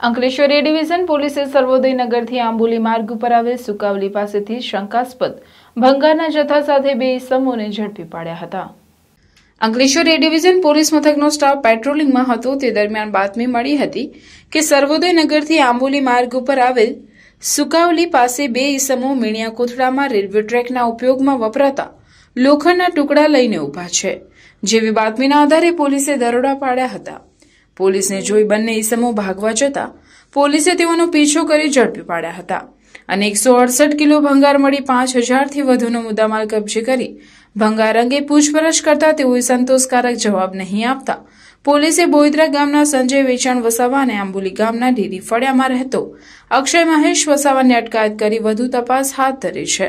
Ankleshwar A division પોલીસે સર્વોદય નગરથી આંબોલી માર્ગ ઉપર આવેલ સુકાવલી પાસેથી શંકાસ્પદ ભંગારના જથ્થા સાથે બે ઇસમોને ઝડપી પાડ્યા હતા. અંકલેશ્વર એ ડિવિઝન પોલીસ મથકનો સ્ટાફ પેટ્રોલિંગમાં હતો. તે દરમિયાન બાતમી મળી હતી કે સર્વોદય નગરથી આંબોલી માર્ગ ઉપર આવેલ સુકાવલી પાસે બે ઇસમો મીણિયા કોથળામાં રેલવે ટ્રેકના ઉપયોગમાં વપરાતા લોખંડના ટુકડા લઈને ઊભા છે, જેવી બાતમીના આધારે પોલીસે દરોડા પાડ્યા હતા. પોલીસને જોઈ બંને ઈસમો ભાગવા જતા પોલીસે તેઓનો પીછો કરી ઝડપી પાડ્યા હતા અને એકસો અડસઠ કિલો ભંગાર મળી પાંચ હજારથી વધુનો મુદ્દામાલ કબજે કરી ભંગાર અંગે પૂછપરછ કરતા તેઓએ સંતોષકારક જવાબ નહીં આપતા પોલીસે બોઈદરા ગામના સંજય વેચાણ વસાવા અને આંબુલી ગામના ડેરી ફળિયામાં રહેતો અક્ષય મહેશ વસાવાની અટકાયત કરી વધુ તપાસ હાથ ધરી છે.